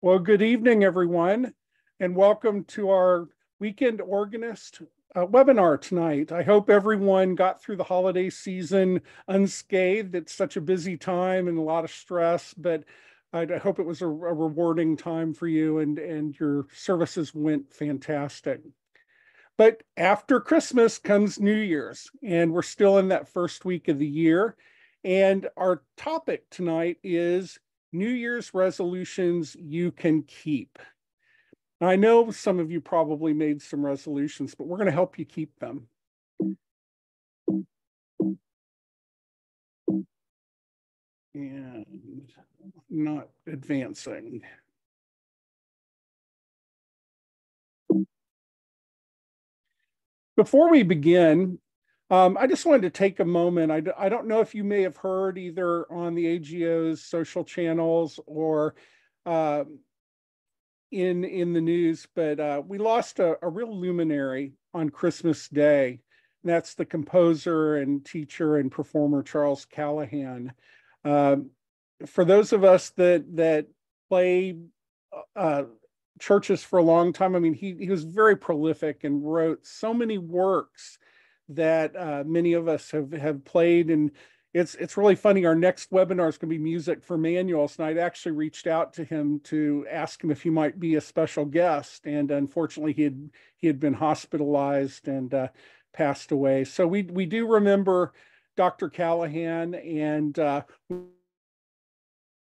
Well, good evening, everyone, and welcome to our Weekend Organist uh, webinar tonight. I hope everyone got through the holiday season unscathed. It's such a busy time and a lot of stress, but I hope it was a, a rewarding time for you and, and your services went fantastic. But after Christmas comes New Year's, and we're still in that first week of the year. And our topic tonight is New Year's resolutions you can keep. I know some of you probably made some resolutions, but we're going to help you keep them. And not advancing. Before we begin, um, I just wanted to take a moment. I, I don't know if you may have heard either on the AGO's social channels or uh, in in the news, but uh, we lost a, a, real luminary on Christmas Day. And that's the composer and teacher and performer Charles Callahan. Uh, for those of us that that play uh, churches for a long time, I mean, he he was very prolific and wrote so many works that uh, many of us have have played. And it's it's really funny. Our next webinar is going to be music for manuals. And i'd actually reached out to him to ask him if he might be a special guest. And unfortunately he had he had been hospitalized and uh, passed away. So we we do remember dr callahan and uh,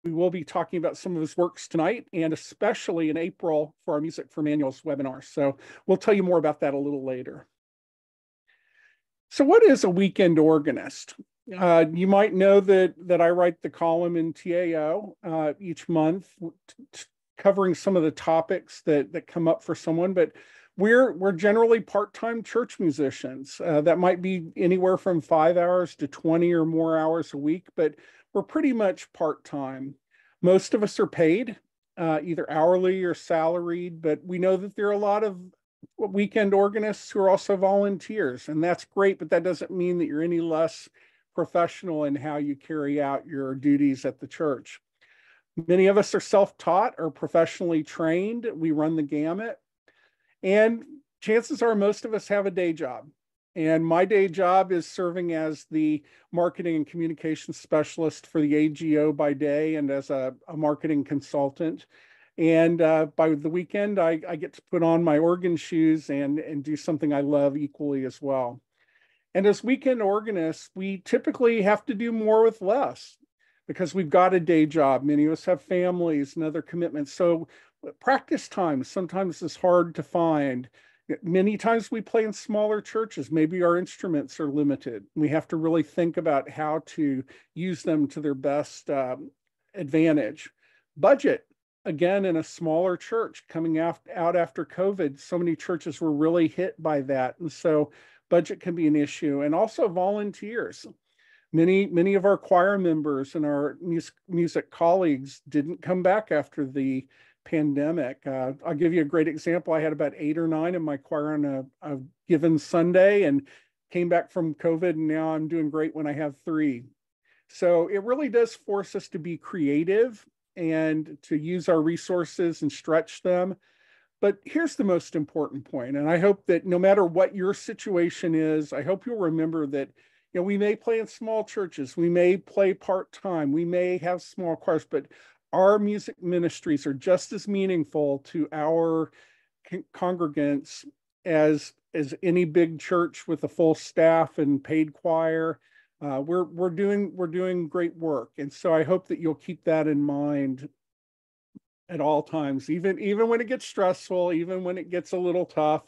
we will be talking about some of his works tonight and especially in april for our music for manuals webinar. So we'll tell you more about that a little later so, what is a weekend organist? Uh, you might know that that I write the column in TAO uh, each month, covering some of the topics that that come up for someone. But we're we're generally part-time church musicians. Uh, that might be anywhere from five hours to twenty or more hours a week, but we're pretty much part-time. Most of us are paid, uh, either hourly or salaried, but we know that there are a lot of weekend organists who are also volunteers, and that's great, but that doesn't mean that you're any less professional in how you carry out your duties at the church. Many of us are self-taught or professionally trained. We run the gamut. And chances are most of us have a day job. And my day job is serving as the marketing and communications specialist for the AGO by day and as a, a marketing consultant. And uh, by the weekend, I, I get to put on my organ shoes and, and do something I love equally as well. And as weekend organists, we typically have to do more with less because we've got a day job. Many of us have families and other commitments. So practice time sometimes is hard to find. Many times we play in smaller churches. Maybe our instruments are limited. We have to really think about how to use them to their best um, advantage. Budget again in a smaller church coming out, after COVID. So many churches were really hit by that. And so budget can be an issue and also volunteers. Many, many of our choir members and our music, music colleagues didn't come back after the pandemic. Uh, I'll give you a great example. I had about eight or nine in my choir on a, a given Sunday and came back from COVID, and now I'm doing great when I have three. So it really does force us to be creative and to use our resources and stretch them. But here's the most important point, and I hope that no matter what your situation is, I hope you'll remember that you know we may play in small churches, we may play part time, we may have small choirs, but our music ministries are just as meaningful to our congregants as as any big church with a full staff and paid choir uh, we're we're doing we're doing great work, and so I hope that you'll keep that in mind at all times, even even when it gets stressful, even when it gets a little tough.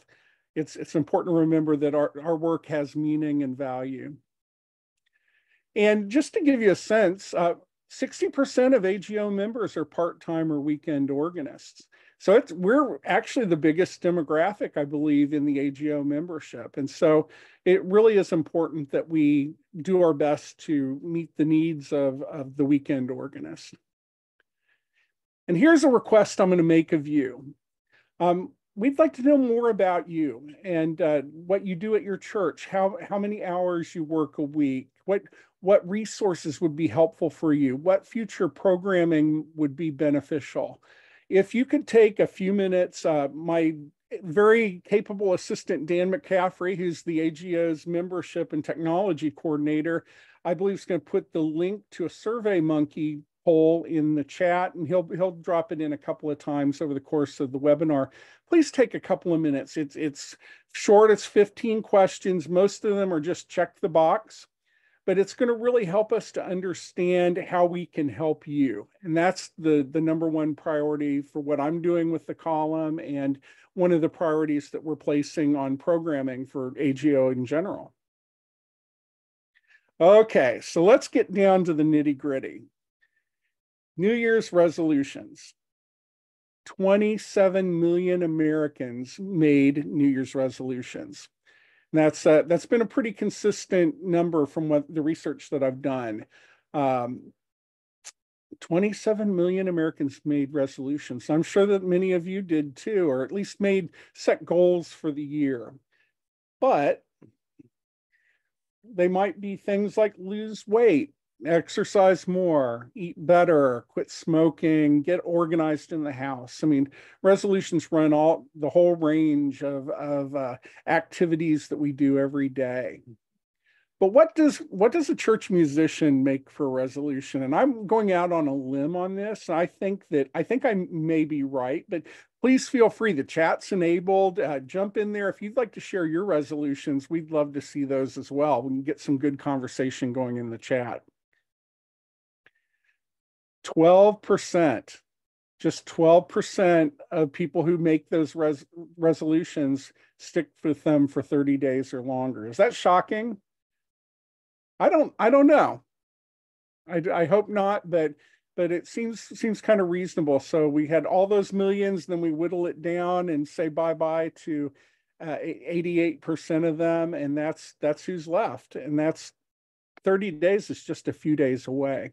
It's it's important to remember that our, our work has meaning and value. And just to give you a sense, uh, 60% of AGO members are part-time or weekend organists. So it's we're actually the biggest demographic, I believe, in the AGO membership. And so it really is important that we do our best to meet the needs of, of the weekend organist. And here's a request I'm going to make of you. Um, we'd like to know more about you and uh, what you do at your church, how, how many hours you work a week, what, what resources would be helpful for you, what future programming would be beneficial if you could take a few minutes, uh, my very capable assistant, Dan McCaffrey, who's the AGO's membership and technology coordinator, I believe is going to put the link to a Survey Monkey poll in the chat and he'll he'll drop it in a couple of times over the course of the webinar. Please take a couple of minutes. It's it's short, it's 15 questions. Most of them are just check the box, but it's going to really help us to understand how we can help you. And that's the the number one priority for what I'm doing with the column and one of the priorities that we're placing on programming for AGO in general. Okay, so let's get down to the nitty gritty. New Year's resolutions. 27 million Americans made New Year's resolutions. And that's uh, that's been a pretty consistent number from what the research that I've done. Um, 27 million Americans made resolutions. I'm sure that many of you did too, or at least made set goals for the year. But they might be things like lose weight, exercise more, eat better, quit smoking, get organized in the house. I mean, resolutions run all the whole range of, of uh, activities that we do every day. But what does what does a church musician make for a resolution? And I'm going out on a limb on this. I think that I think I may be right, but please feel free. The chat's enabled. Uh, jump in there if you'd like to share your resolutions. We'd love to see those as well. We can get some good conversation going in the chat. 12%, just 12% of people who make those res resolutions stick with them for 30 days or longer. Is that shocking? I don't, I don't know. I, I hope not, but but it seems seems kind of reasonable. So we had all those millions, then we whittle it down and say bye bye to 88% uh, of them, and that's that's who's left, and that's 30 days is just a few days away.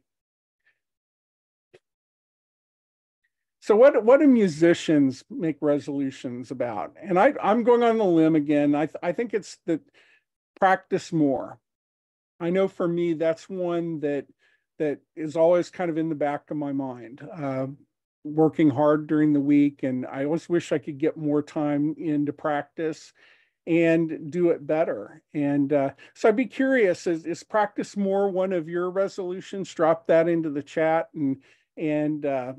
So what what do musicians make resolutions about? And I I'm going on the limb again. I I think it's that practice more. I know for me that's one that that is always kind of in the back of my mind. Uh, working hard during the week, and I always wish I could get more time into practice and do it better. And uh, so I'd be curious: is, is practice more one of your resolutions? Drop that into the chat and and uh,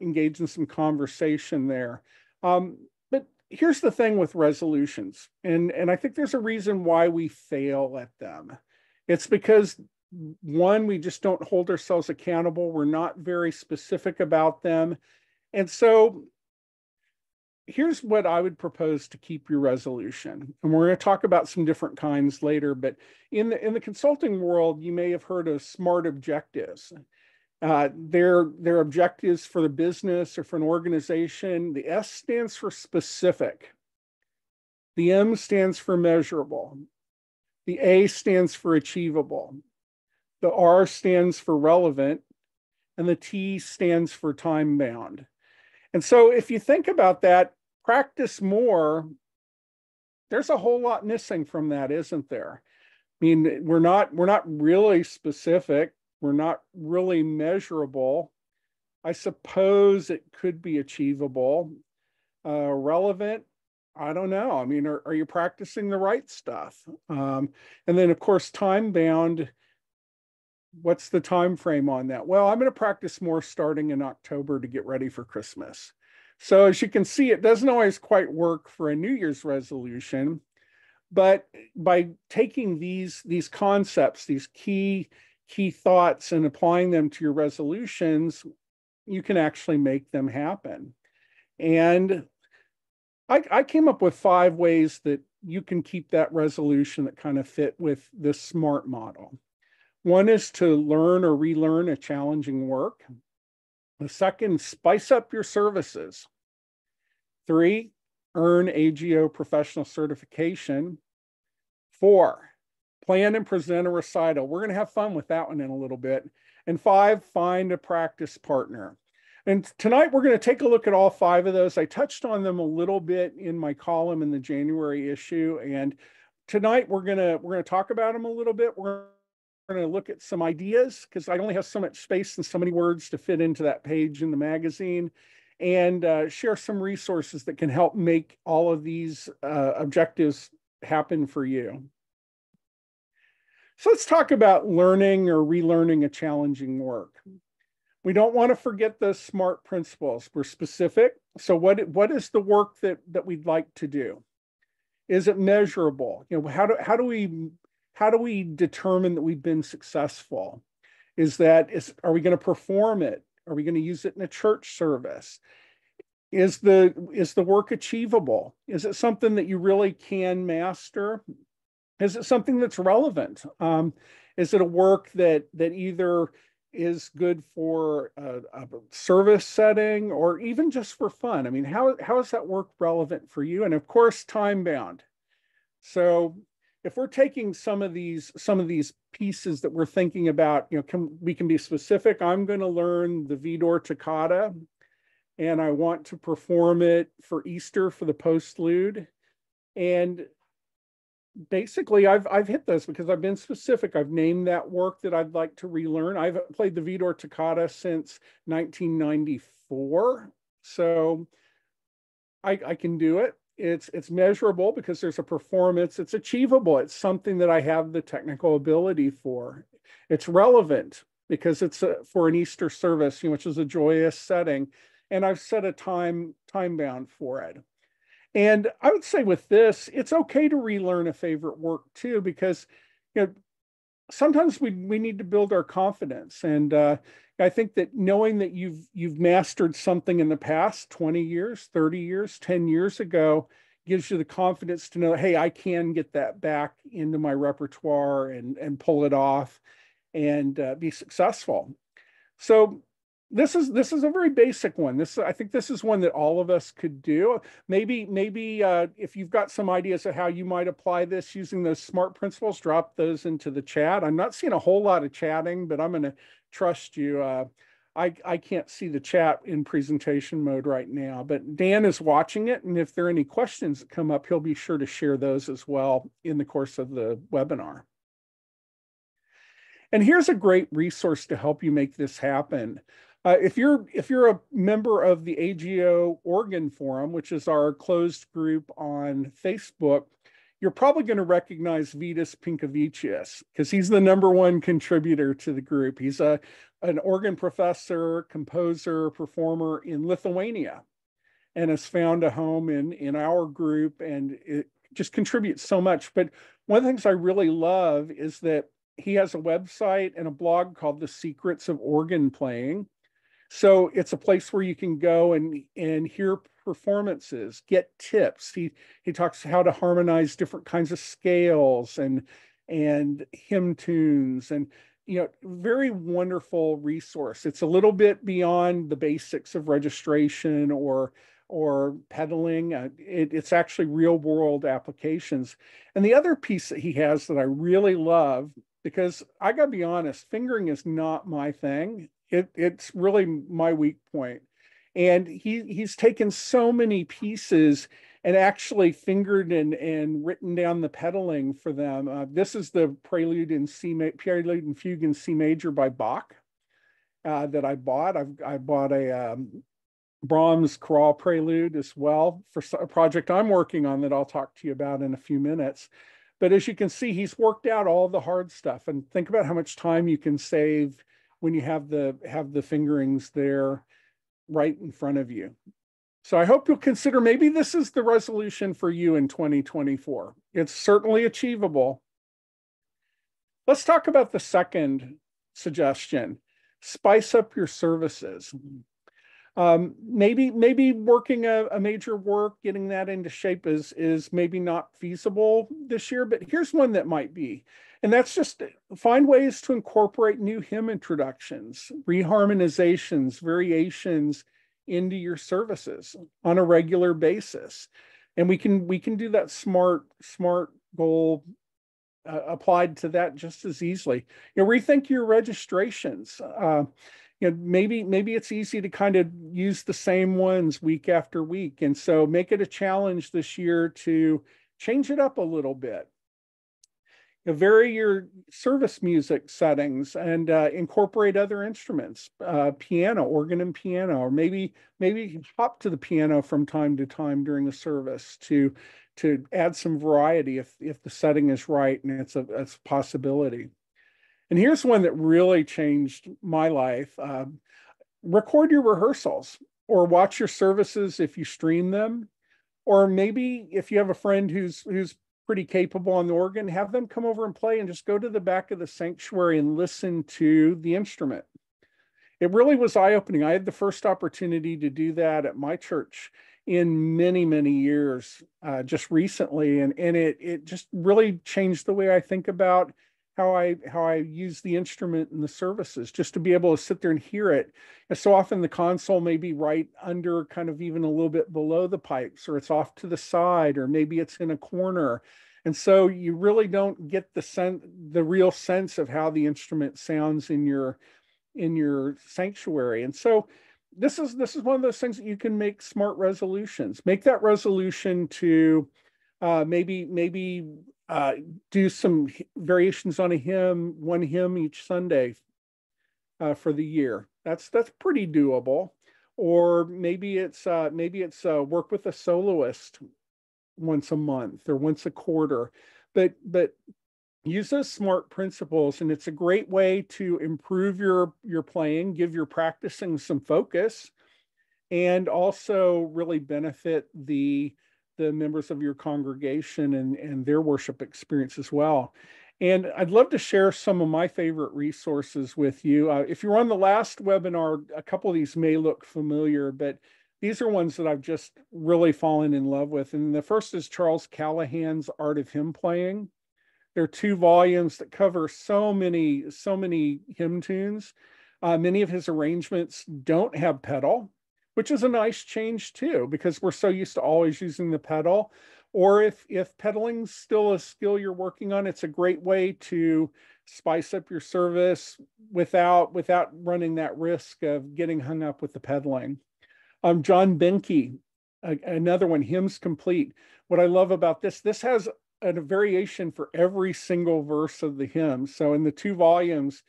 engage in some conversation there. Um, but here's the thing with resolutions, and, and I think there's a reason why we fail at them. It's because one, we just don't hold ourselves accountable. We're not very specific about them. And so here's what I would propose to keep your resolution. And we're going to talk about some different kinds later, but in the in the consulting world, you may have heard of SMART objectives uh, their their objectives for the business or for an organization. The S stands for specific. The M stands for measurable. The A stands for achievable. The R stands for relevant. And the T stands for time bound. And so if you think about that, practice more, there's a whole lot missing from that, isn't there? I mean, we're not we're not really specific were not really measurable. I suppose it could be achievable. Uh, relevant, I don't know. I mean, are, are you practicing the right stuff? Um, and then, of course, time bound. What's the time frame on that? Well, I'm going to practice more starting in October to get ready for Christmas. So as you can see, it doesn't always quite work for a New Year's resolution, but by taking these these concepts, these key key thoughts and applying them to your resolutions, you can actually make them happen. And I, I came up with five ways that you can keep that resolution that kind of fit with this SMART model. One is to learn or relearn a challenging work. The second, spice up your services. Three, earn AGO professional certification. Four, plan and present a recital. We're going to have fun with that one in a little bit. And five, find a practice partner. And tonight we're going to take a look at all five of those. I touched on them a little bit in my column in the January issue. And tonight we're going to we're going to talk about them a little bit. We're going to look at some ideas because I only have so much space and so many words to fit into that page in the magazine. and uh, share some resources that can help make all of these uh, objectives happen for you. So let's talk about learning or relearning a challenging work. We don't want to forget the SMART principles. We're specific. So what, what is the work that, that we'd like to do? Is it measurable? You know, how do, how do we how do we determine that we've been successful? Is that is are we going to perform it? Are we going to use it in a church service? Is the is the work achievable? Is it something that you really can master? Is it something that's relevant? Um, is it a work that that either is good for a, a, service setting or even just for fun? I mean, how how is that work relevant for you? And of course, time bound. So if we're taking some of these some of these pieces that we're thinking about, you know, can we can be specific. I'm going to learn the Widor Toccata, and I want to perform it for Easter for the postlude, and basically I've I've hit this because I've been specific. I've named that work that I'd like to relearn. I've played the Widor Toccata since 1994, so I, I can do it. It's it's measurable because there's a performance. It's achievable. It's something that I have the technical ability for. It's relevant because it's a, for an Easter service, you know, which is a joyous setting, and I've set a time time bound for it. And I would say with this, it's okay to relearn a favorite work too, because you know sometimes we we need to build our confidence. And uh, I think that knowing that you've you've mastered something in the past 20 years, 30 years, 10 years ago gives you the confidence to know, hey, I can get that back into my repertoire and and pull it off and uh, be successful. So this is this is a very basic one this i think this is one that all of us could do maybe maybe uh, if you've got some ideas of how you might apply this using those smart principles drop those into the chat i'm not seeing a whole lot of chatting but i'm going to trust you uh, I, I can't see the chat in presentation mode right now, but Dan is watching it. And if there are any questions that come up, he'll be sure to share those as well in the course of the webinar. And here's a great resource to help you make this happen. Uh, if you're if you're a member of the AGO Organ Forum, which is our closed group on Facebook, you're probably going to recognize Vidas Pinkevicius because he's the number one contributor to the group. He's a an organ professor, composer, performer in Lithuania, and has found a home in in our group and it just contributes so much. But one of the things I really love is that he has a website and a blog called The Secrets of Organ Playing so it's a place where you can go and and hear performances, get tips. He he talks how to harmonize different kinds of scales and and hymn tunes and you know very wonderful resource. It's a little bit beyond the basics of registration or or pedaling. Uh, it, it's actually real world applications. And the other piece that he has that I really love because I got to be honest, fingering is not my thing it, it's really my weak point. And he he's taken so many pieces and actually fingered and, and written down the pedaling for them. Uh, this is the Prelude in C Prelude and Fugue in C major by Bach uh, that I bought. I've I bought a um, Brahms Chorale Prelude as well for a project I'm working on that I'll talk to you about in a few minutes. But as you can see, he's worked out all the hard stuff. And think about how much time you can save when you have the have the fingerings there right in front of you. So I hope you'll consider maybe this is the resolution for you in 2024. It's certainly achievable. Let's talk about the second suggestion. Spice up your services. Um, maybe maybe working a, a, major work, getting that into shape is is maybe not feasible this year, but here's one that might be. And that's just find ways to incorporate new hymn introductions, reharmonizations, variations into your services on a regular basis. And we can we can do that smart smart goal uh, applied to that just as easily. You know, rethink your registrations. Uh, you know, maybe maybe it's easy to kind of use the same ones week after week, and so make it a challenge this year to change it up a little bit vary your service music settings and uh, incorporate other instruments, uh, piano, organ and piano, or maybe maybe hop to the piano from time to time during the service to to add some variety if if the setting is right and it's a, it's a possibility. And here's one that really changed my life. Uh, record your rehearsals or watch your services if you stream them or maybe if you have a friend who's who's pretty capable on the organ, have them come over and play and just go to the back of the sanctuary and listen to the instrument. It really was eye opening. I had the first opportunity to do that at my church in many, many years, uh, just recently. And, and it, it just really changed the way I think about how I how I use the instrument and the services just to be able to sit there and hear it. And so often the console may be right under, kind of even a little bit below the pipes, or it's off to the side, or maybe it's in a corner. And so you really don't get the sense, the real sense of how the instrument sounds in your in your sanctuary. And so this is this is one of those things that you can make smart resolutions. Make that resolution to uh, maybe maybe uh, do some variations on a hymn, one hymn each Sunday uh, for the year. That's that's pretty doable. Or maybe it's uh, maybe it's uh, work with a soloist once a month or once a quarter. But but use those smart principles, and it's a great way to improve your your playing, give your practicing some focus, and also really benefit the the members of your congregation and, and their worship experience as well. And I'd love to share some of my favorite resources with you. Uh, if you're on the last webinar, a couple of these may look familiar, but these are ones that I've just really fallen in love with. And the first is Charles Callahan's Art of Hymn Playing. There are two volumes that cover so many, so many hymn tunes. Uh, many of his arrangements don't have pedal, which is a nice change too, because we're so used to always using the pedal. Or if if pedaling's still a skill you're working on, it's a great way to spice up your service without without running that risk of getting hung up with the pedaling. Um, John Behnke, another one, Hymns Complete. What I love about this, this has a variation for every single verse of the hymn. So in the two volumes,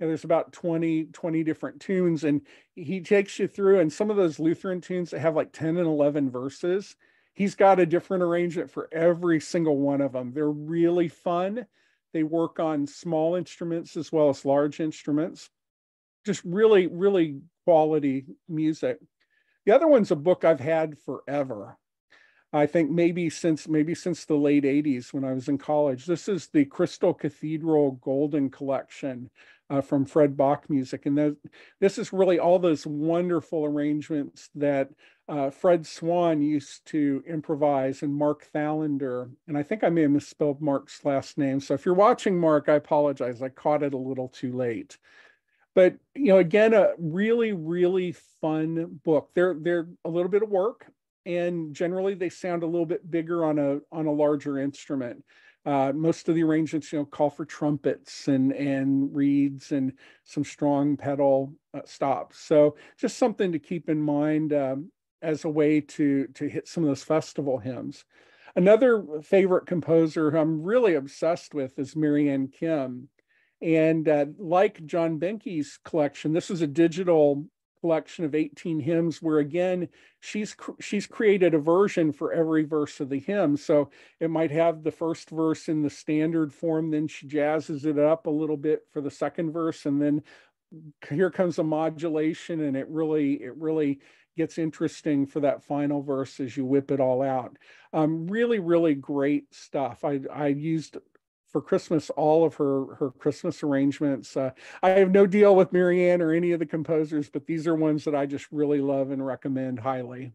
and there's about 20 20 different tunes and he takes you through and some of those lutheran tunes that have like 10 and 11 verses he's got a different arrangement for every single one of them. They're really fun. They work on small instruments as well as large instruments. Just really really quality music. The other one's a book i've had forever I think maybe since maybe since the late 80s when I was in college. This is the Crystal Cathedral Golden Collection uh, from Fred Bock music. And this is really all those wonderful arrangements that uh, Fred Swann used to improvise and Mark Thallander. And I think I may have misspelled Mark's last name. So if you're watching Mark, I apologize. I caught it a little too late. But you know, again, a really, really fun book. They're they're a little bit of work, and generally they sound a little bit bigger on a on a larger instrument. Uh, most of the arrangements, you know, call for trumpets and and reeds and some strong pedal uh, stops. So just something to keep in mind um, as a way to to hit some of those festival hymns. Another favorite composer who I'm really obsessed with is Marianne Kim. And uh, like John Behnke's collection, this is a digital collection of 18 hymns where again she's she's created a version for every verse of the hymn. So it might have the first verse in the standard form then she jazzes it up a little bit for the second verse and then here comes a modulation and it really it really gets interesting for that final verse as you whip it all out. Um, really really great stuff. I i used for Christmas all of her her Christmas arrangements. Uh, I have no deal with Marianne or any of the composers, but these are ones that I just really love and recommend highly.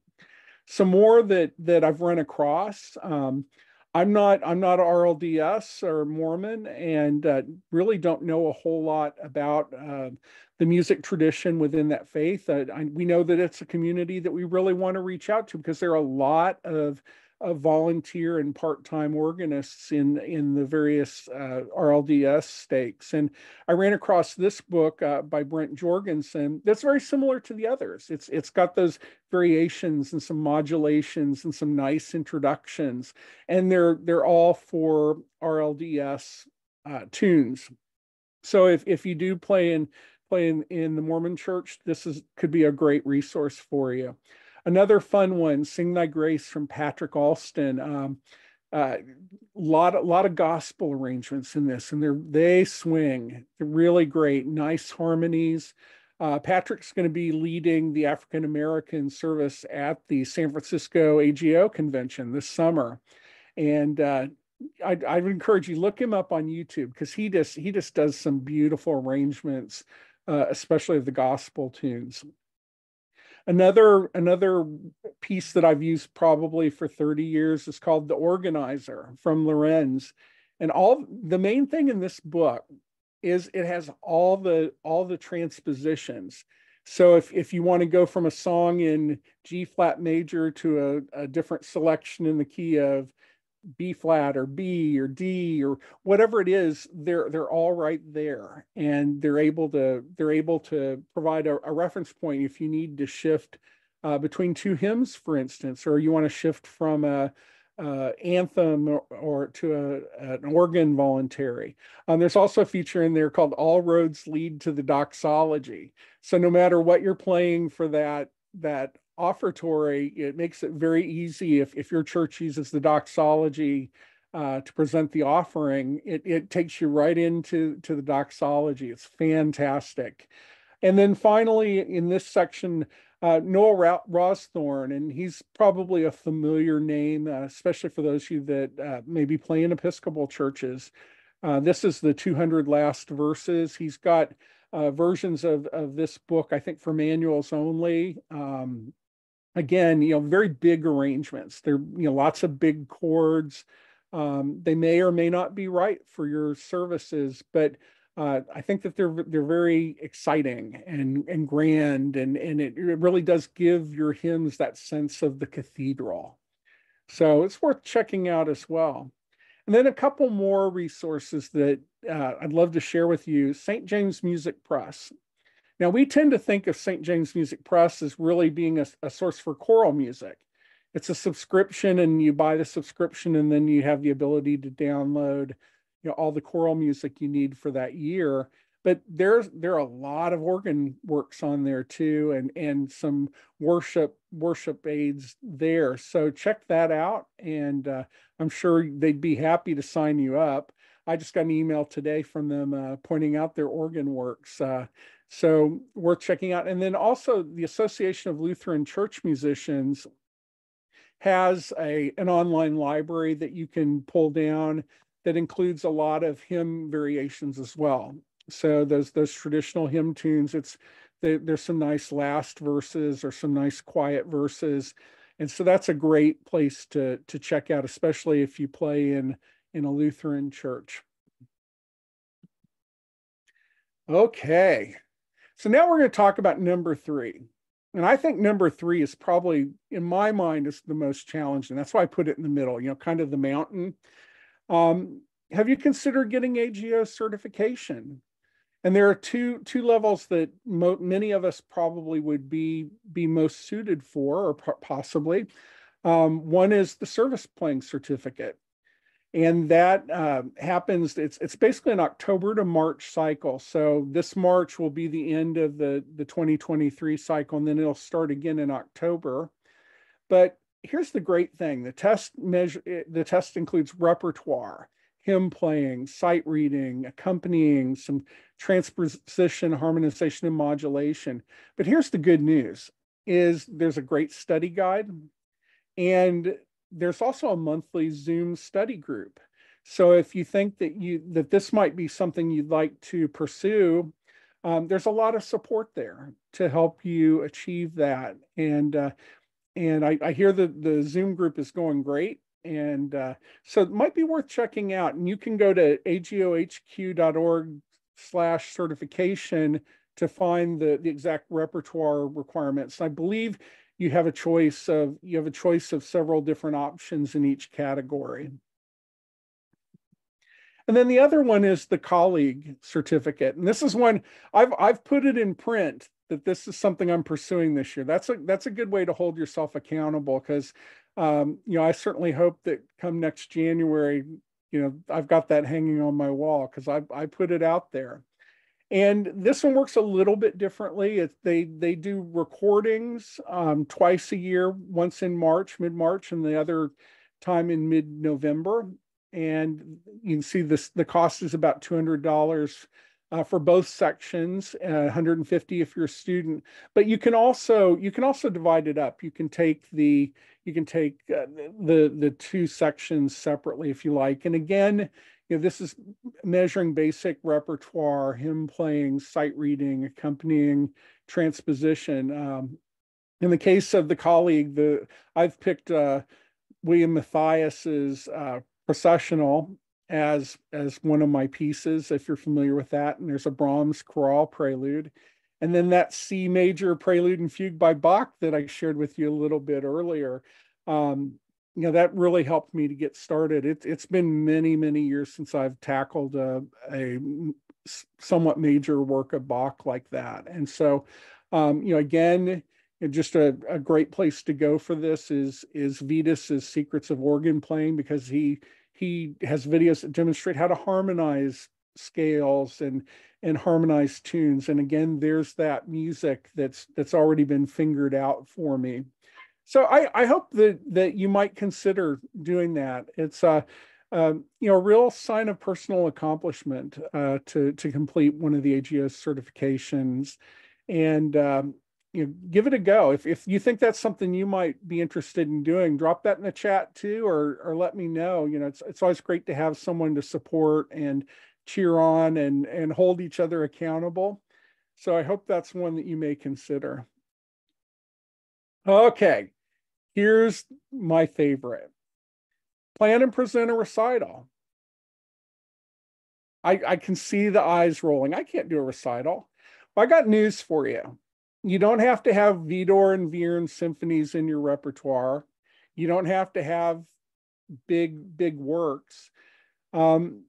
Some more that that I've run across. Um, I'm not I'm not RLDS or Mormon, and uh, really don't know a whole lot about uh, the music tradition within that faith. Uh, I, we know that it's a community that we really want to reach out to because there are a lot of of volunteer and part-time organists in in the various uh, RLDS stakes. And I ran across this book uh, by Brent Jorgensen that's very similar to the others. It's it's got those variations and some modulations and some nice introductions, and they're they're all for RLDS uh, tunes. So if if you do play in play in, in the Mormon church, this is could be a great resource for you. Another fun one, Sing Thy Grace from Patrick Alston. Um, uh, lot, a lot of gospel arrangements in this, and they're they swing. They're really great, nice harmonies. Uh, Patrick's going to be leading the African American service at the San Francisco AGO convention this summer, and uh, I, I would encourage you look him up on YouTube because he just he just does some beautiful arrangements, uh, especially of the gospel tunes. Another another piece that I've used probably for 30 years is called The Organizer from Lorenz. And all the main thing in this book is it has all the all the transpositions. So if, if you want to go from a song in G flat major to a, a different selection in the key of B flat or B or D or whatever it is, they're they're all right there, and they're able to they're able to provide a, a reference point if you need to shift uh, between two hymns, for instance, or you want to shift from a, a anthem or, or to a, an organ voluntary. Um, there's also a feature in there called "All Roads Lead to the Doxology." So no matter what you're playing for that that offertory, it makes it very easy if, if your church uses the doxology uh, to present the offering, it, it takes you right into to the doxology. It's fantastic. And then finally, in this section, uh, Noel Rawsthorne, and he's probably a familiar name, uh, especially for those of you that uh, maybe play in Episcopal churches. Uh, this is the 200 last verses. He's got uh, versions of, of this book, I think, for manuals only. Um, again, you know, very big arrangements. There, you know, lots of big chords. Um, they may or may not be right for your services, but uh, I think that they're they're very exciting and and grand, and and it, it really does give your hymns that sense of the cathedral. So it's worth checking out as well. And then a couple more resources that uh, I'd love to share with you. St. James Music Press. Now, we tend to think of St. James Music Press as really being a, a, source for choral music. It's a subscription, and you buy the subscription, and then you have the ability to download you know, all the choral music you need for that year. But there's there are a lot of organ works on there too, and and some worship worship aids there. So check that out, and uh, I'm sure they'd be happy to sign you up. I just got an email today from them uh, pointing out their organ works. Uh, so worth checking out. And then also the Association of Lutheran Church Musicians has a an online library that you can pull down that includes a lot of hymn variations as well. So those those traditional hymn tunes, it's there's some nice last verses or some nice quiet verses. And so that's a great place to to check out, especially if you play in in a Lutheran church. Okay, so now we're going to talk about number three. And I think number three is probably, in my mind, is the most challenging. That's why I put it in the middle, you know, kind of the mountain. Um, have you considered getting AGO certification? And there are two two levels that mo- many of us probably would be be most suited for, or possibly. Um, one is the service playing certificate, and that uh, happens it's it's basically an october to march cycle. So this march will be the end of the the 2023 cycle and then it'll start again in october. But here's the great thing the test measure eh, the test includes repertoire hymn playing sight reading accompanying some transposition harmonization and modulation. But here's the good news is there's a great study guide and there's also a monthly Zoom study group. So if you think that you that this might be something you'd like to pursue, um, there's a lot of support there to help you achieve that. And uh, and I, I hear that the Zoom group is going great. And uh, so it might be worth checking out. And you can go to agohq.org slash certification to find the, the exact repertoire requirements. I believe you have a choice of you have a choice of several different options in each category. And then the other one is the colleague certificate. And this is one I've I've put it in print that this is something I'm pursuing this year. That's a that's a good way to hold yourself accountable because um, you know I certainly hope that come next January you know, I've got that hanging on my wall because I I put it out there. And this one works a little bit differently. It's, they they do recordings um, twice a year, once in March, mid March, and the other time in mid November. And you can see this. The cost is about two hundred dollars uh, for both sections, uh, 150 if you're a student. But you can also you can also divide it up. You can take the you can take uh, the the two sections separately if you like. And again, you know, this is measuring basic repertoire, hymn playing, sight reading, accompanying transposition. Um, in the case of the colleague, the I've picked uh, William Mathias's uh, processional as as one of my pieces, if you're familiar with that. And there's a Brahms chorale prelude, and then that C major prelude and fugue by Bach that I shared with you a little bit earlier. Um, you know that really helped me to get started. It, it's been many many years since I've tackled a, a somewhat major work of Bach like that, and so um, you know again, just a, a great place to go for this is is Vidas's Secrets of Organ Playing because he he has videos that demonstrate how to harmonize scales and and harmonize tunes. And again, there's that music that's that's already been fingered out for me so I, I hope that that you might consider doing that. It's a you know a real sign of personal accomplishment uh, to to complete one of the AGS certifications, and um, you know give it a go. If if you think that's something you might be interested in doing, drop that in the chat too, or or let me know. You know it's it's always great to have someone to support and cheer on and and hold each other accountable. So I hope that's one that you may consider. Okay, here's my favorite. Plan and present a recital. I, I can see the eyes rolling. I can't do a recital. Well, I got news for you. You don't have to have Widor and Vierne symphonies in your repertoire. You don't have to have big, big works. Um,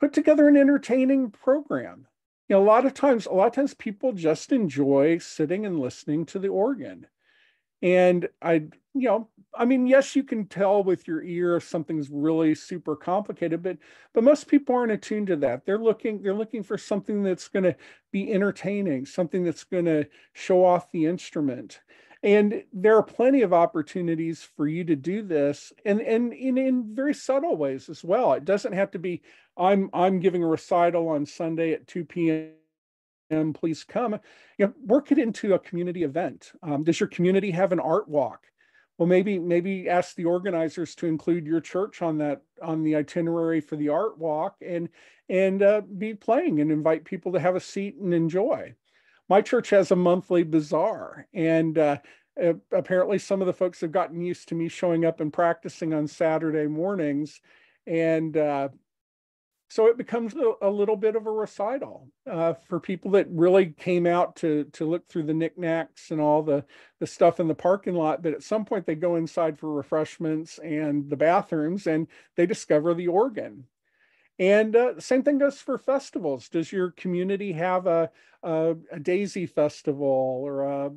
put together an entertaining program. You know, a lot of times, a lot of times people just enjoy sitting and listening to the organ. And I, you know, I mean, yes, you can tell with your ear if something's really super complicated, but but most people aren't attuned to that. They're looking, they're looking for something that's going to be entertaining, something that's going to show off the instrument. And there are plenty of opportunities for you to do this and, and in, in very subtle ways as well. It doesn't have to be, I'm I'm giving a recital on Sunday at 2 p.m and please come. You know, work it into a community event. Um, does your community have an art walk? Well, maybe maybe ask the organizers to include your church on that on the itinerary for the art walk and and uh, be playing and invite people to have a seat and enjoy. My church has a monthly bazaar, and uh, apparently some of the folks have gotten used to me showing up and practicing on Saturday mornings, and uh, so it becomes a, a, little bit of a recital uh, for people that really came out to to look through the knickknacks and all the the stuff in the parking lot. But at some point, they go inside for refreshments and the bathrooms, and they discover the organ. And uh, same thing goes for festivals. Does your community have a, a, a Daisy festival or a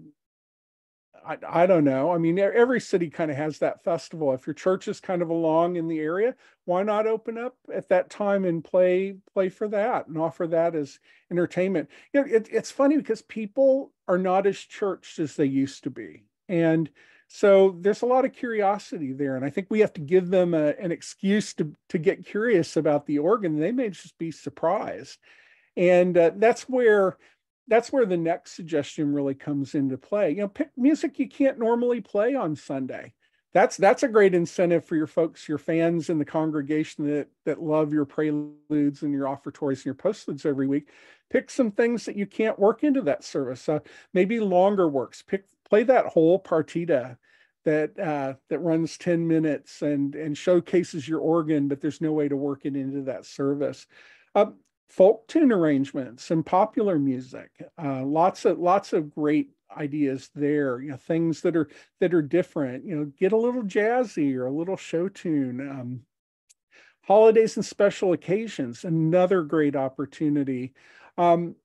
I, I don't know. I mean, every city kind of has that festival. If your church is kind of along in the area, why not open up at that time and play play for that and offer that as entertainment? You know, it, it's funny because people are not as churched as they used to be, and so there's a lot of curiosity there. And I think we have to give them a, an excuse to to get curious about the organ. They may just be surprised, and uh, that's where that's where the next suggestion really comes into play. You know, pick music you can't normally play on Sunday. That's that's a great incentive for your folks, your fans in the congregation that that love your preludes and your offertories and your postludes every week. Pick some things that you can't work into that service. Uh, maybe longer works. Pick play that whole partita that uh, that runs 10 minutes and and showcases your organ, but there's no way to work it into that service. Uh, folk tune arrangements and popular music. Uh, lots of lots of great ideas there. You know, things that are that are different. You know, get a little jazzy or a little show tune. Um, holidays and special occasions, another great opportunity. Um,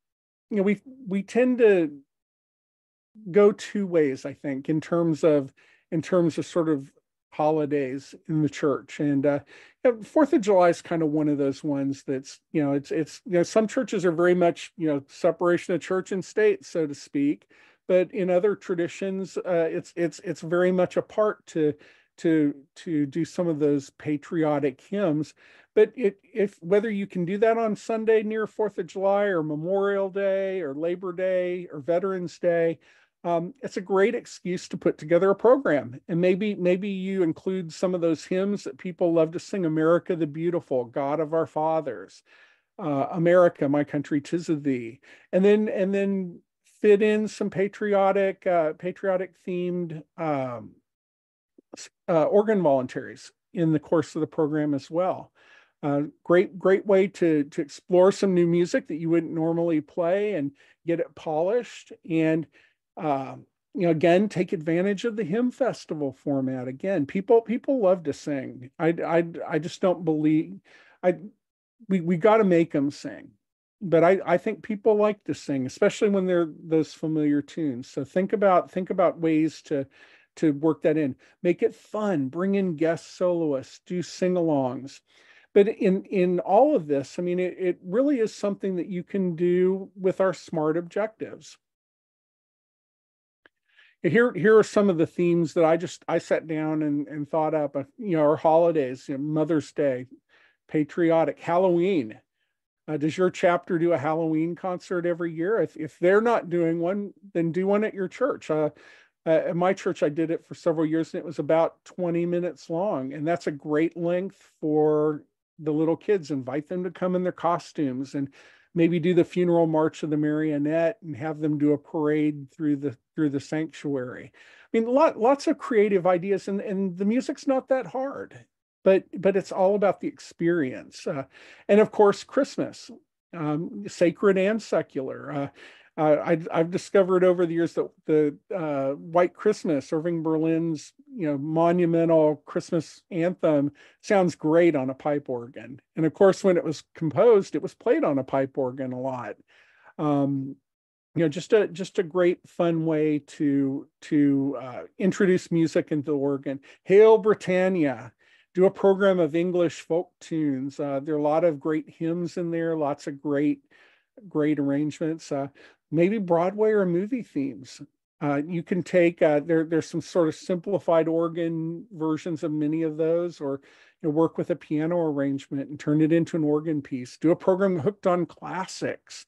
you know, we we tend to go two ways, I think, in terms of in terms of sort of holidays in the church. And uh, Fourth of July is kind of one of those ones that's you know it's it's you know some churches are very much you know separation of church and state, so to speak. But in other traditions, uh, it's it's it's very much a part to to to do some of those patriotic hymns but it, if whether you can do that on sunday near fourth of july or memorial day or labor day or veterans day um, it's a great excuse to put together a program and maybe maybe you include some of those hymns that people love to sing america the beautiful god of our fathers uh, america my country tis of thee and then and then fit in some patriotic uh, patriotic themed um, uh, organ voluntaries in the course of the program as well. Uh, great, great way to to explore some new music that you wouldn't normally play and get it polished. And uh, you know, again, take advantage of the hymn festival format. Again, people people love to sing. I I I just don't believe I we we got to make them sing. But I I think people like to sing, especially when they're those familiar tunes. So think about think about ways to to work that in. Make it fun. Bring in guest soloists. Do sing-alongs. But in in all of this, I mean, it, it really is something that you can do with our smart objectives. Here, here are some of the themes that I just I sat down and, and thought up. Uh, you know, our holidays, you know, Mother's Day, patriotic, Halloween. Uh, does your chapter do a Halloween concert every year? If if they're not doing one, then do one at your church. Uh, uh, at my church, I did it for several years and it was about 20 minutes long. And that's a great length for the little kids. Invite them to come in their costumes and maybe do the funeral march of the marionette and have them do a parade through the through the sanctuary. I mean, lot, lots of creative ideas, and, and the music's not that hard, but but it's all about the experience. Uh, and of course, Christmas, um, sacred and secular. Uh, uh, I, I've discovered over the years that the uh, White Christmas, Irving Berlin's you know monumental Christmas anthem, sounds great on a pipe organ. And of course, when it was composed, it was played on a pipe organ a lot. Um, you know, just a just a great fun way to to uh, introduce music into the organ. Hail Britannia! Do a program of English folk tunes. Uh, there are a lot of great hymns in there. Lots of great great arrangements. Uh, maybe Broadway or movie themes. Uh, you can take uh, there. There's some sort of simplified organ versions of many of those, or you know, work with a piano arrangement and turn it into an organ piece. Do a program hooked on classics,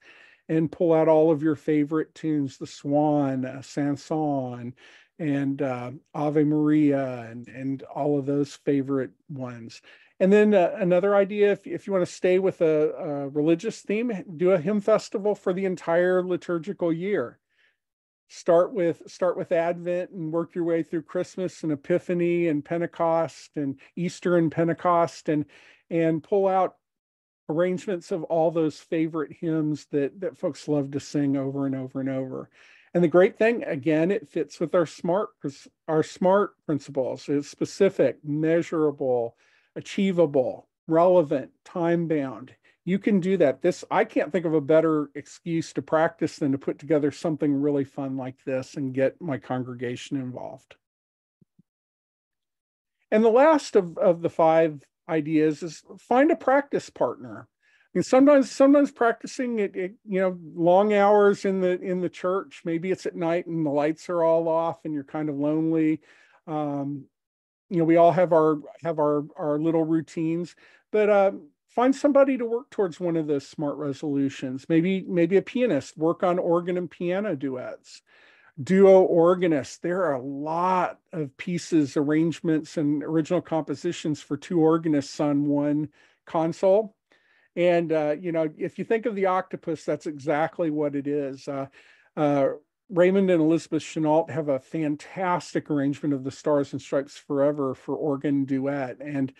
and pull out all of your favorite tunes: the Swan, uh, Saint-Saëns, and uh, Ave Maria, and and all of those favorite ones. And then uh, another idea, if, if you want to stay with a, a, religious theme, do a hymn festival for the entire liturgical year. Start with start with Advent and work your way through Christmas and Epiphany and Pentecost and Easter and Pentecost and and pull out arrangements of all those favorite hymns that that folks love to sing over and over and over. And the great thing, again, it fits with our smart our smart principles. It's specific, measurable, achievable, relevant, time bound. You can do that. This, I can't think of a better excuse to practice than to put together something really fun like this and get my congregation involved. And the last of, of the five ideas is find a practice partner. I mean, sometimes sometimes practicing it, it, you know, long hours in the in the church. Maybe it's at night and the lights are all off and you're kind of lonely. Um, you know we all have our have our our little routines but uh, find somebody to work towards one of those smart resolutions. Maybe maybe a pianist work on organ and piano duets. Duo organist there are a lot of pieces arrangements and original compositions for two organists on one console. And uh, you know if you think of the octopus that's exactly what it is. Uh, uh Raymond and Elizabeth Chenault have a fantastic arrangement of the Stars and Stripes Forever for organ duet. And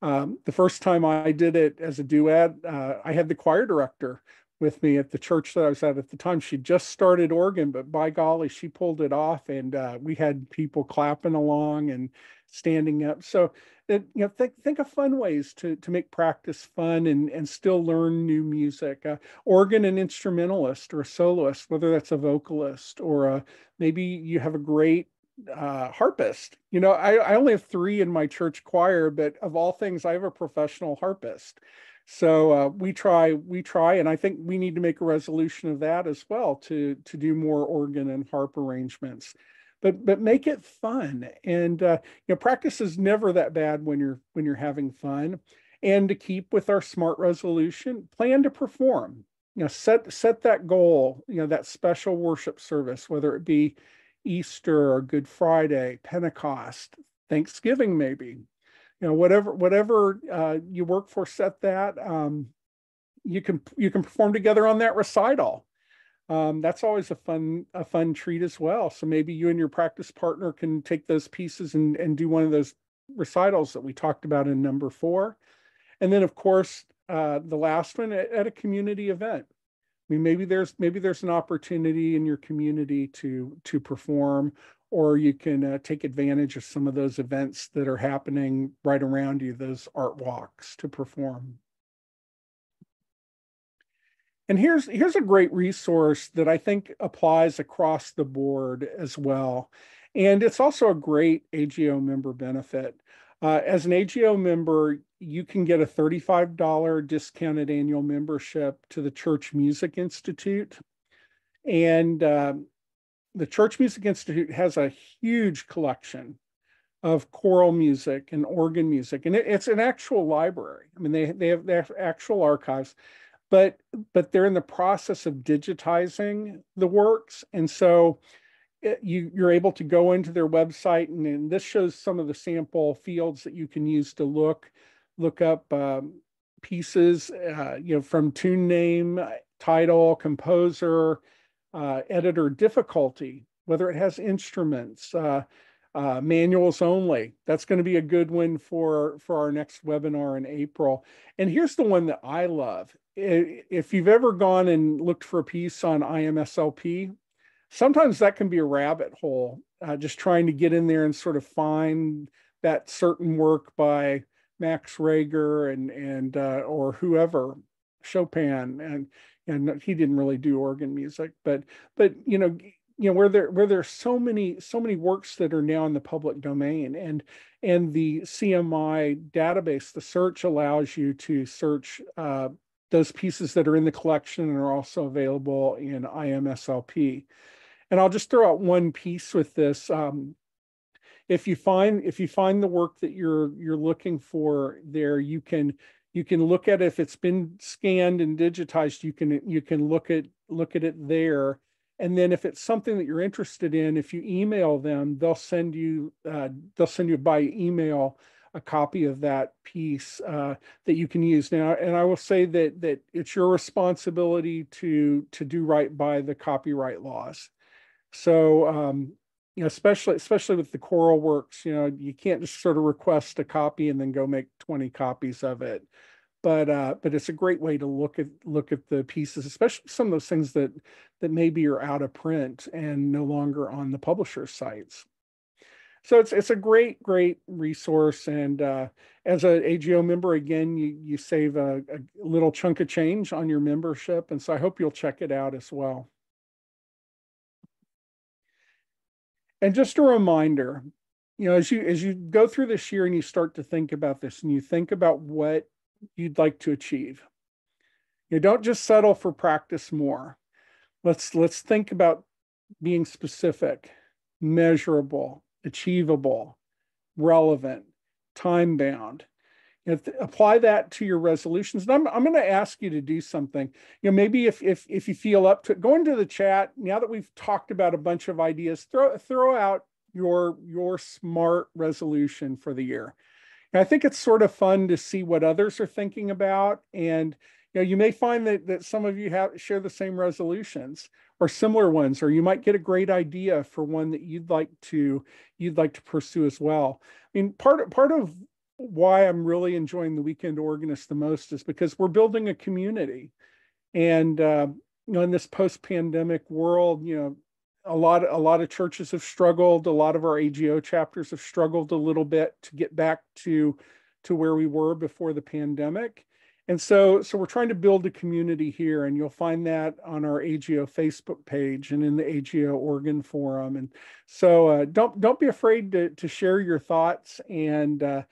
um, the first time I did it as a duet, uh, I had the choir director with me at the church that I was at at the time. She just started organ, but by golly, she pulled it off, and uh, we had people clapping along and standing up. So it, you know, think think of fun ways to to make practice fun and and still learn new music. Uh, organ and instrumentalist or a soloist, whether that's a vocalist or a, maybe you have a great uh, harpist. You know, I, I only have three in my church choir, but of all things, I have a professional harpist. So uh, we try, we try, and I think we need to make a resolution of that as well to to do more organ and harp arrangements. But but make it fun, and uh, you know, practice is never that bad when you're when you're having fun. And to keep with our smart resolution, plan to perform. You know, set set that goal. You know, that special worship service, whether it be Easter or Good Friday, Pentecost, Thanksgiving, maybe you know whatever whatever uh, you work for set that um, you can you can perform together on that recital. Um, that's always a fun a fun treat as well. So maybe you and your practice partner can take those pieces and and do one of those recitals that we talked about in number four. And then of course uh, the last one at, at a community event. I mean, maybe there's maybe there's an opportunity in your community to to perform, or you can uh, take advantage of some of those events that are happening right around you, those art walks to perform. And here's here's a great resource that I think applies across the board as well. And it's also a great AGO member benefit. Uh, as an AGO member, you can get a $35 discounted annual membership to the Church Music Institute. And um, the Church Music Institute has a huge collection of choral music and organ music, and it, it's an actual library. I mean, they they have, they have actual archives, but but they're in the process of digitizing the works, and so it, you you're able to go into their website, and, and this shows some of the sample fields that you can use to look look up um, pieces, uh, you know, from tune name, title, composer uh, editor difficulty, whether it has instruments, uh, uh, manuals only. That's going to be a good one for, for our next webinar in April. And here's the one that I love. If you've ever gone and looked for a piece on IMSLP, sometimes that can be a rabbit hole, uh, just trying to get in there and sort of find that certain work by Max Reger and, and uh, or whoever, Chopin. And and he didn't really do organ music, but but you know you know where there where there's so many so many works that are now in the public domain and and the CMI database, the search allows you to search uh, those pieces that are in the collection and are also available in IMSLP. And I'll just throw out one piece with this. Um, if you find if you find the work that you're you're looking for there, you can you can look at if it's been scanned and digitized you can you can look at look at it there. And then if it's something that you're interested in if you email them they'll send you uh, they'll send you by email a copy of that piece uh, that you can use. Now and i will say that that it's your responsibility to to do right by the copyright laws. So um, you know especially especially with the choral works you know you can't just sort of request a copy and then go make 20 copies of it. But uh, but it's a great way to look at look at the pieces especially some of those things that that maybe are out of print and no longer on the publisher sites. So it's it's a great great resource and uh, as a AGO member again you you save a, a little chunk of change on your membership. And so I hope you'll check it out as well And just a reminder, you know, as you as you go through this year and you start to think about this and you think about what you'd like to achieve. You know, don't just settle for practice more. Let's let's think about being specific, measurable, achievable, relevant, time bound, you know, apply that to your resolutions. And I'm, I'm going to ask you to do something. You know, maybe if if if you feel up to it, go into the chat. Now that we've talked about a bunch of ideas, throw throw out your your smart resolution for the year. And I think it's sort of fun to see what others are thinking about. And you know, you may find that that some of you have share the same resolutions or similar ones, or you might get a great idea for one that you'd like to you'd like to pursue as well. I mean, part part of why I'm really enjoying the weekend organist the most is because we're building a community. And uh, you know, in this post-pandemic world, you know, a lot a lot of churches have struggled. A lot of our AGO chapters have struggled a little bit to get back to to where we were before the pandemic. And so, so we're trying to build a community here, and you'll find that on our AGO Facebook page and in the AGO Organ forum. And so, uh, don't don't be afraid to to share your thoughts and uh,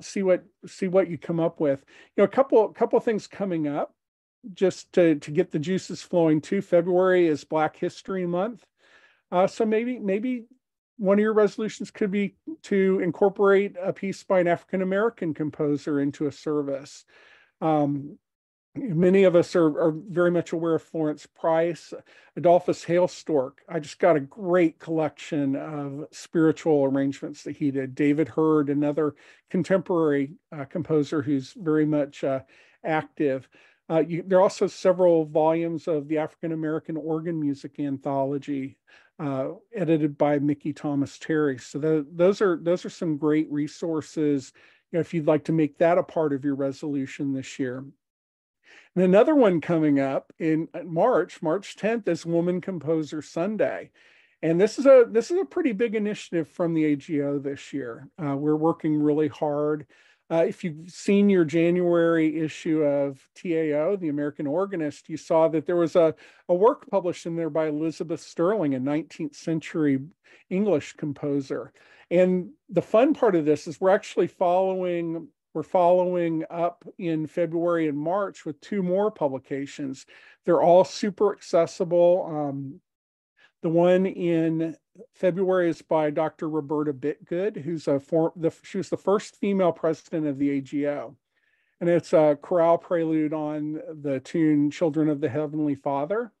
see what see what you come up with. You know, a couple couple things coming up just to to get the juices flowing too. February is Black History Month, uh, so maybe maybe one of your resolutions could be to incorporate a piece by an African American composer into a service. Um, many of us are, are, very much aware of Florence Price, Adolphus Hailstork. I just got a great collection of spiritual arrangements that he did. David Hurd, another contemporary uh, composer who's very much uh, active. Uh, you, there are also several volumes of the African American organ music anthology uh, edited by Mickey Thomas Terry. So the, those are those are some great resources you know, if you'd like to make that a part of your resolution this year. And another one coming up in uh, March, March 10th, is Woman Composer Sunday. And this is a this is a pretty big initiative from the AGO this year. Uh, we're working really hard uh, if you've seen your January issue of TAO, the American Organist, you saw that there was a, a work published in there by Elizabeth Stirling, a 19th century English composer. And the fun part of this is we're actually following we're following up in February and March with two more publications. They're all super accessible. Um, the one in February is by Dr. Roberta Bitgood, who's a form, the, she was the first female president of the AGO. And it's a chorale prelude on the tune Children of the Heavenly Father.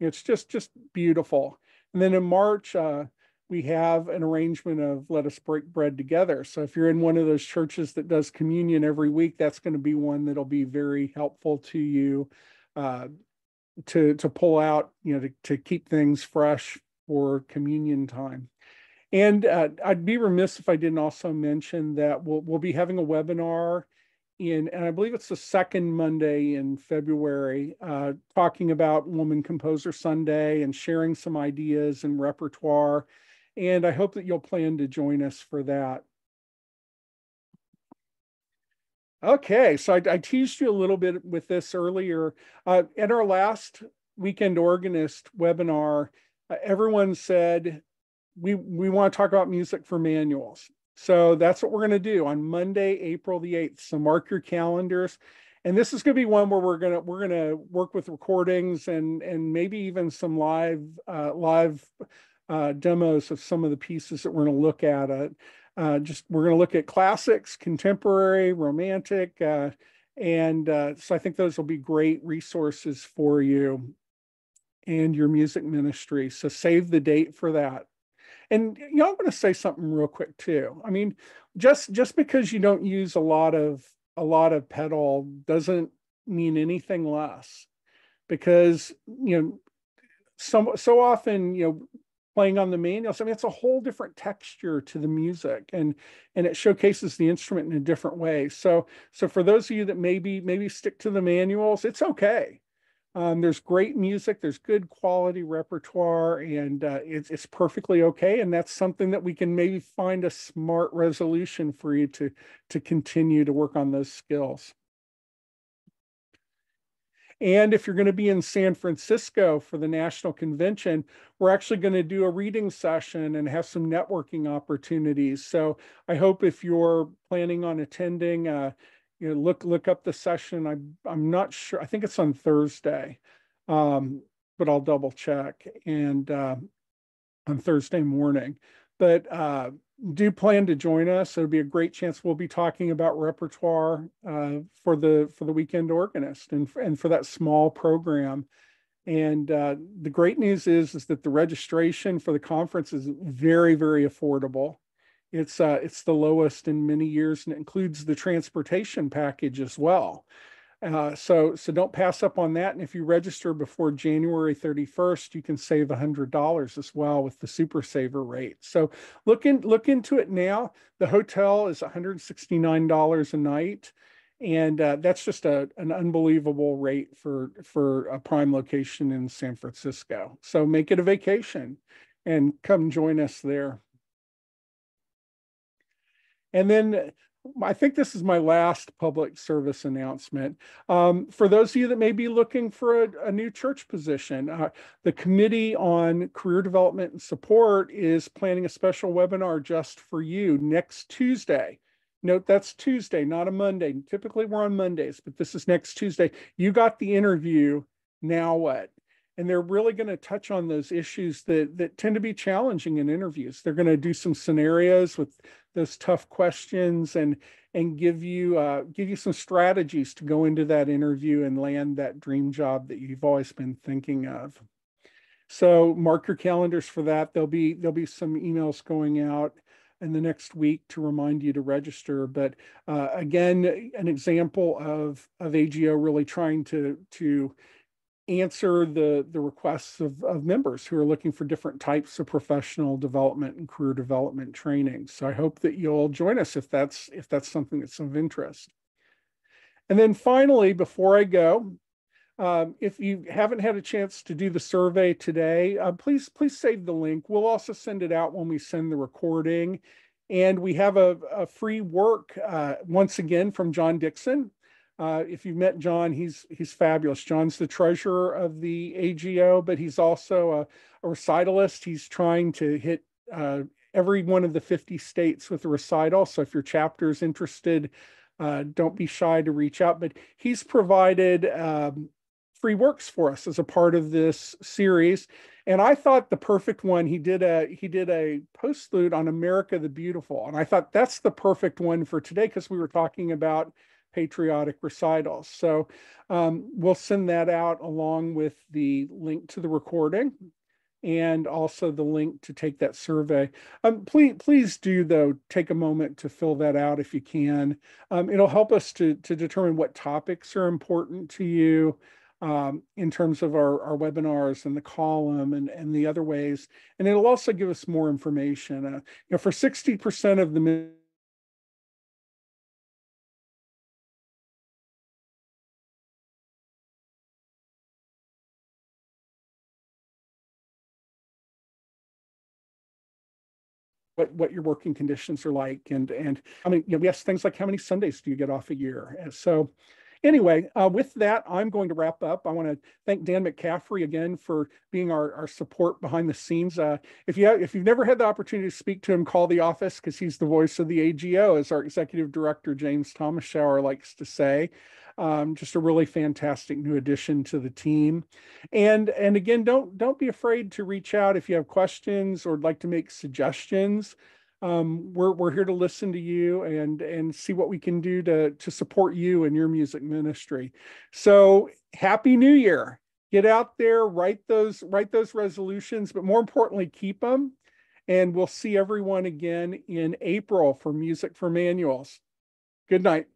It's just, just beautiful. And then in March, uh, we have an arrangement of Let Us Break Bread Together. So if you're in one of those churches that does communion every week, that's going to be one that'll be very helpful to you. Uh, to to pull out, you know, to, to keep things fresh for communion time. And uh, I'd be remiss if I didn't also mention that we'll we'll be having a webinar in, and I believe it's the second Monday in February, uh, talking about Woman Composer Sunday and sharing some ideas and repertoire. And I hope that you'll plan to join us for that. Okay, so I, I, teased you a little bit with this earlier. Uh, at our last Weekend Organist webinar, uh, everyone said, we, we want to talk about music for manuals. So that's what we're going to do on Monday, April the 8th. So mark your calendars. And this is going to be one where we're going to we're going to work with recordings and and maybe even some live uh, live uh, demos of some of the pieces that we're going to look at. Uh, uh, just we're going to look at classics, contemporary, romantic, uh, and uh, so I think those will be great resources for you and your music ministry. So save the date for that. And you know, I'm going to say something real quick too. I mean, just just because you don't use a lot of a lot of pedal doesn't mean anything less, because you know, so so often you know playing on the manuals. I mean, it's a whole different texture to the music and and it showcases the instrument in a different way. So so for those of you that maybe maybe stick to the manuals, it's okay. Um, there's great music, there's good quality repertoire, and uh, it's it's perfectly okay. And that's something that we can maybe find a smart resolution for you to to continue to work on those skills. And if you're going to be in San Francisco for the national convention, we're actually going to do a reading session and have some networking opportunities. So I hope if you're planning on attending, uh, you know, look look up the session. I I'm not sure. I think it's on Thursday, um, but I'll double check. And uh, on Thursday morning, but uh, do plan to join us. It'll be a great chance. We'll be talking about repertoire uh, for the for the weekend organist and and for that small program. And uh, the great news is is that the registration for the conference is very very affordable. It's uh, it's the lowest in many years, and it includes the transportation package as well. Uh, so, so don't pass up on that. And if you register before January 31st, you can save $100 as well with the Super Saver rate. So look in, look into it now. The hotel is $169 a night. And uh, that's just a, an unbelievable rate for, for a prime location in San Francisco. So make it a vacation and come join us there. And then I think this is my last public service announcement. Um, for those of you that may be looking for a, a new church position, uh, the Committee on Career Development and Support is planning a special webinar just for you next Tuesday. Note that's Tuesday, not a Monday. Typically we're on Mondays, but this is next Tuesday. You got the interview. Now what? And they're really going to touch on those issues that that tend to be challenging in interviews. They're going to do some scenarios with those tough questions and and give you uh, give you some strategies to go into that interview and land that dream job that you've always been thinking of. So mark your calendars for that. There'll be there'll be some emails going out in the next week to remind you to register. But uh, again, an example of of AGO really trying to to answer the the requests of, of members who are looking for different types of professional development and career development training. So I hope that you'll join us if that's if that's something that's of interest. And then finally, before I go, um, if you haven't had a chance to do the survey today, uh, please please save the link. We'll also send it out when we send the recording. And we have a, a free work uh, once again from John Dixon uh, if you've met John, he's he's fabulous. John's the treasurer of the AGO, but he's also a, a recitalist. He's trying to hit uh, every one of the 50 states with a recital. So if your chapter is interested, uh, don't be shy to reach out. But he's provided um, free works for us as a part of this series. And I thought the perfect one, he did a he did a postlude on America the Beautiful. And I thought that's the perfect one for today because we were talking about patriotic recitals. So um, we'll send that out along with the link to the recording and also the link to take that survey. Um, please, please do though take a moment to fill that out if you can. Um, it'll help us to to determine what topics are important to you um, in terms of our, our webinars and the column and, and the other ways. And it'll also give us more information. Uh, you know, for 60% of the what what your working conditions are like and and I mean you know ask things like how many Sundays do you get off a year? And so anyway uh, with that I'm going to wrap up. I want to thank Dan McCaffrey again for being our, our support behind the scenes. Uh, if you have, if you've never had the opportunity to speak to him call the office because he's the voice of the AGO as our executive director James Thomas Shower likes to say um, just a really fantastic new addition to the team. And and again, don't don't be afraid to reach out if you have questions or like to make suggestions. Um, we're we're here to listen to you and and see what we can do to to support you and your music ministry. So happy New Year! Get out there, write those write those resolutions, but more importantly, keep them. And we'll see everyone again in April for Music for Manuals. Good night.